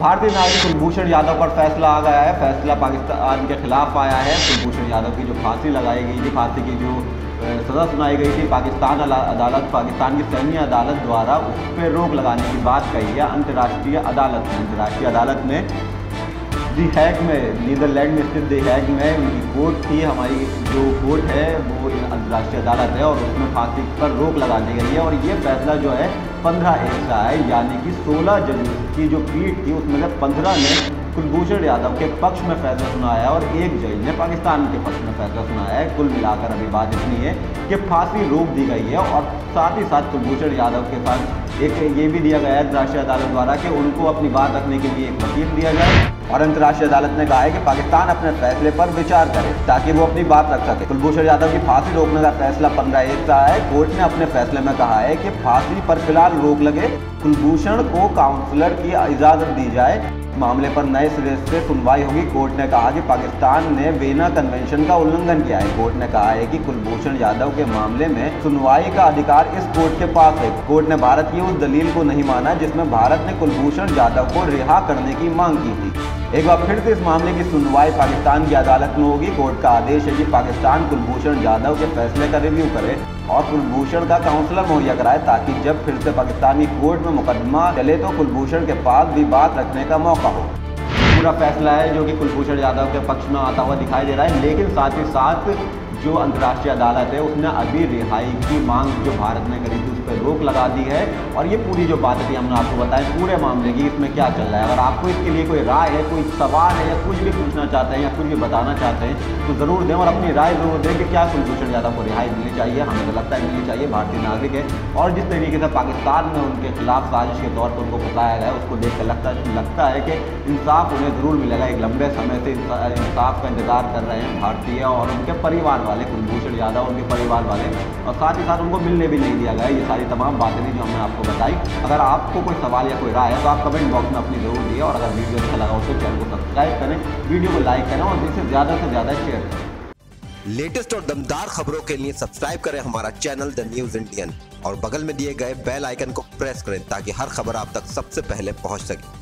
भारतीय नागरिक कुलभूषण यादव पर फैसला आ गया है। फैसला पाकिस्तान के खिलाफ आया है। कुलभूषण यादव की जो फांसी लगाई गई थी, फांसी की जो सज़ा सुनाई गई थी, पाकिस्तान अदालत, पाकिस्तान की सैन्य अदालत द्वारा उस पर रोक लगाने की बात कही है। अंतर्राष्ट्रीय अदालत ने अंतर्राष्ट्रीय अदालत ने दी हैग में, नीदरलैंड में स्थित दी हैग में उनकी कोर्ट थी। हमारी जो कोर्ट है, वो अंतर्राष्ट्रीय अदालत है और उसमें फांसी पर रोक लगा दी गई है और ये फैसला जो है पंद्रह एक का है यानी कि सोलह जज की जो पीठ थी, उसमें से पंद्रह ने कुलभूषण यादव के पक्ष में फैसला सुनाया और एक जज ने पाकिस्तान के पक्ष में फैसला सुनाया है। कुल मिलाकर अभी बात इतनी है कि फांसी रोक दी गई है और साथ ही साथ कुलभूषण यादव के साथ एक ये भी दिया गया है राष्ट्रीय अदालत द्वारा कि उनको अपनी बात रखने के लिए एक वकील दिया जाए। और अंतर्राष्ट्रीय अदालत ने कहा है कि पाकिस्तान अपने फैसले पर विचार करे ताकि वो अपनी बात रख सके। कुलभूषण यादव की फांसी रोकने का फैसला पंद्रह एक का है। कोर्ट ने अपने फैसले में कहा है कि फांसी पर फ़िलहाल रोक लगे। कुलभूषण को काउंसलर की इजाज़त दी जाए। मामले पर नए सिरे से सुनवाई होगी। कोर्ट ने कहा कि पाकिस्तान ने वेना कन्वेंशन का उल्लंघन किया है। कोर्ट ने कहा है कि कुलभूषण यादव के मामले में सुनवाई का अधिकार इस कोर्ट के पास है। कोर्ट ने भारत की उस दलील को नहीं माना जिसमें भारत ने कुलभूषण यादव को रिहा करने की मांग की थी। एक बार फिर से इस मामले की सुनवाई पाकिस्तान की अदालत में होगी। कोर्ट का आदेश है कि पाकिस्तान कुलभूषण यादव के फैसले का रिव्यू करे। और कुलभूषण का काउंसलर मुहैया कराए ताकि जब फिर से पाकिस्तानी कोर्ट में मुकदमा चले तो कुलभूषण के पास भी बात रखने का मौका हो। पूरा फैसला है जो कि कुलभूषण यादव के पक्ष में आता हुआ दिखाई दे रहा है, लेकिन साथ ही साथ जो अंतर्राष्ट्रीय अदालत है, उसने अभी रिहाई की मांग जो भारत ने करी थी, उस पर रोक लगा दी है। और ये पूरी जो बात थी, हमने आपको बताया पूरे मामले की, इसमें क्या चल रहा है? अगर आपको इसके लिए कोई राय है, कोई सवाल है, या कुछ भी पूछना चाहते हैं, या कुछ भी बताना चाहते हैं तो ज़रूर दें और अपनी राय ज़रूर दें कि क्या कुलभूषण यादव को रिहाई मिलनी चाहिए। हमें तो लगता है मिलनी चाहिए, भारतीय नागरिक है। और जिस तरीके से पाकिस्तान में उनके खिलाफ साजिश के तौर पर उनको फंसाया गया उसको देख कर लगता लगता है कि इंसाफ उन्हें ज़रूर मिलेगा। एक लंबे समय से इंसाफ का इंतज़ार कर रहे हैं भारतीय और उनके परिवार वाले, कुलभूषण यादव उनके परिवार वाले। और साथ ही साथ उनको मिलने भी नहीं दिया गया, ये सारी तमाम बातें जो हमने आपको बताई। अगर आपको कोई सवाल या कोई राय है तो आप कमेंट बॉक्स में अपनी ज़रूर दिए और अगर वीडियो अच्छा लगा हो तो चैनल को सब्सक्राइब करें, वीडियो को लाइक करें और जिससे ज़्यादा से ज़्यादा शेयर करें। लेटेस्ट और दमदार खबरों के लिए सब्सक्राइब करें हमारा चैनल द न्यूज़ इंडियन और बगल में दिए गए बेल आइकन को प्रेस करें ताकि हर खबर आप तक सबसे पहले पहुँच सके।